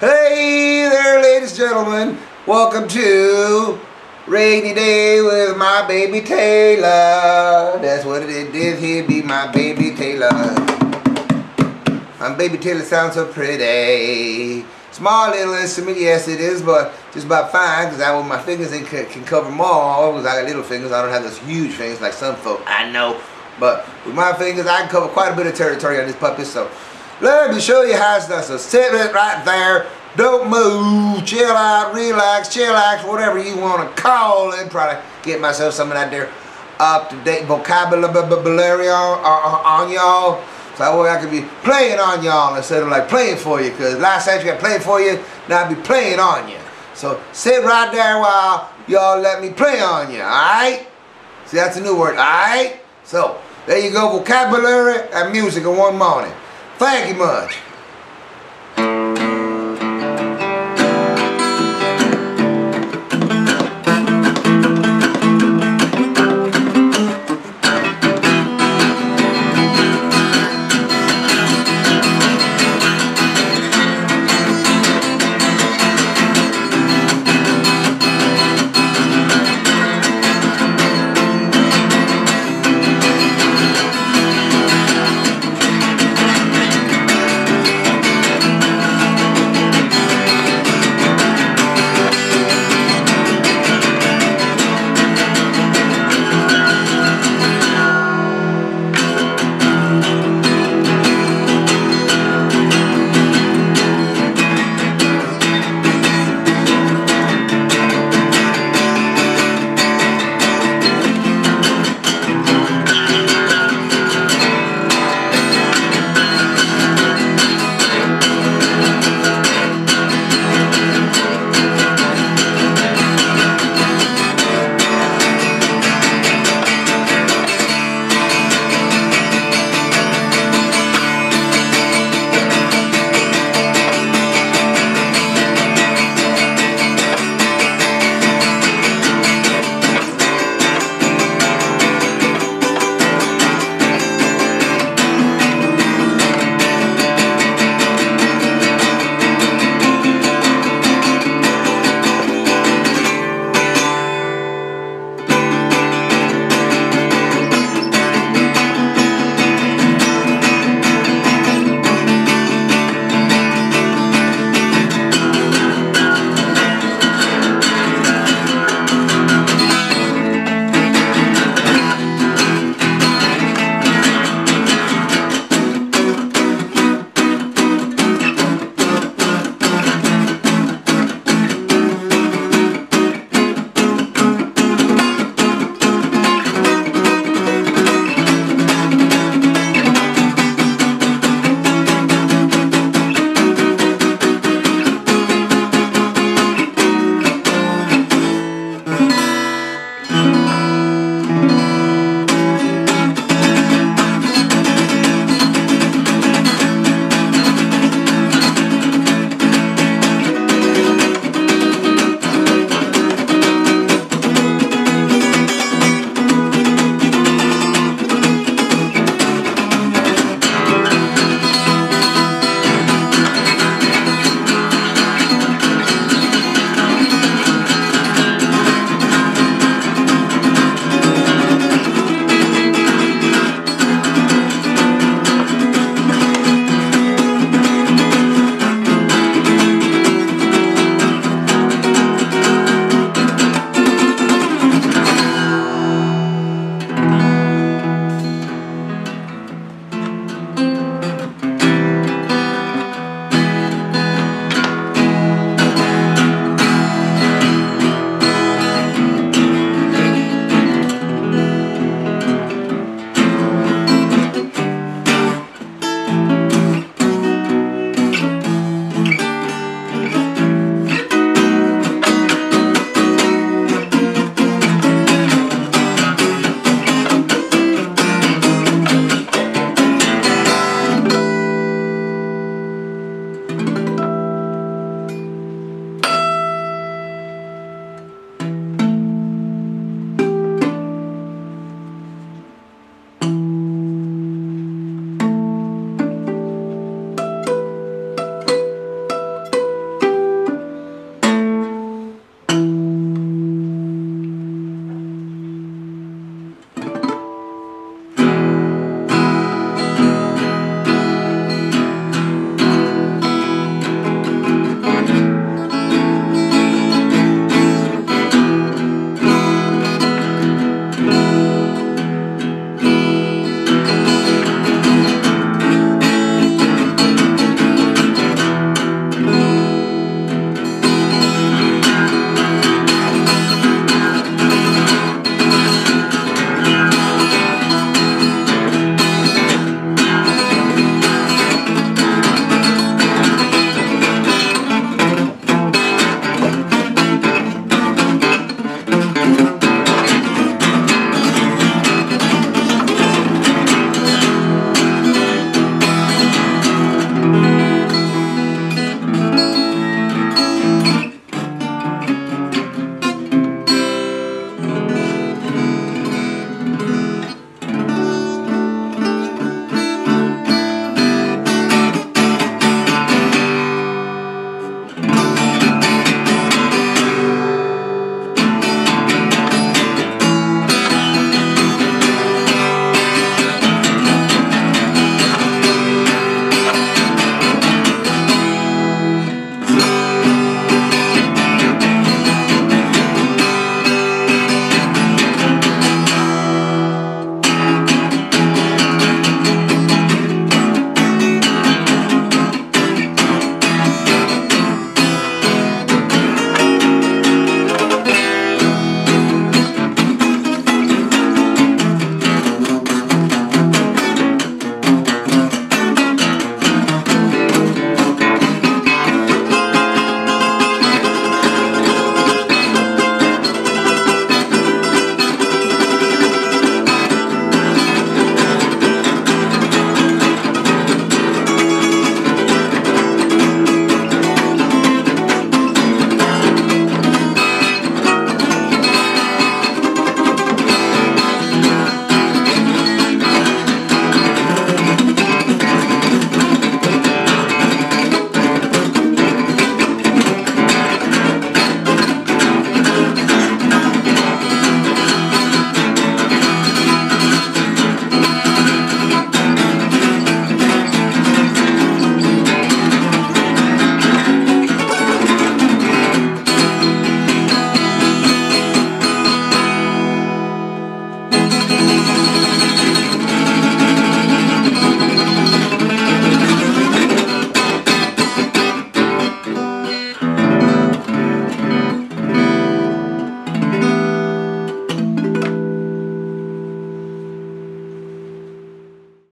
Hey there, ladies and gentlemen. Welcome to Rainy Day with my baby Taylor. That's what it is. Here be my baby Taylor. My baby Taylor sounds so pretty. Small little instrument, yes it is, but just about fine because I with my fingers in can, can cover more. Because I got little fingers, I don't have those huge fingers like some folk. I know, but with my fingers, I can cover quite a bit of territory on this puppy. So let me show you how it's done. So sit it right there. Don't move. Chill out. Relax. Chillax. Whatever you want to call it. Probably get myself some of that there up-to-date vocabulary on, on, on y'all. So that way I could be playing on y'all instead of like playing for you. Because last you got playing for you. Now I be playing on you. So sit right there while y'all let me play on you. Alright? See, that's a new word. Alright? So, there you go. Vocabulary and music in one morning. Thank you much.